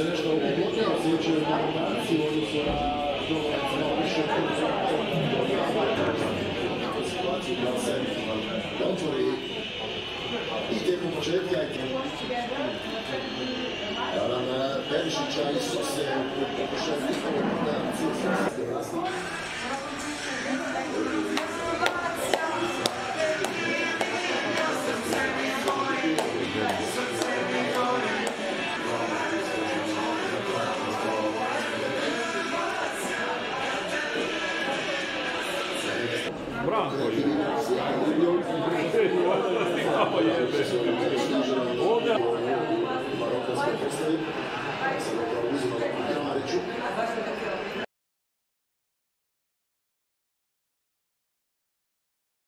se nešto odlokao, se uče u dominaciju u odnosu na Dolovac, malo više situaciju da se otvori i tijekom početka i tijekom Naravno, Perišića i Suse u pokušaju njihovog Branko je. Ovdje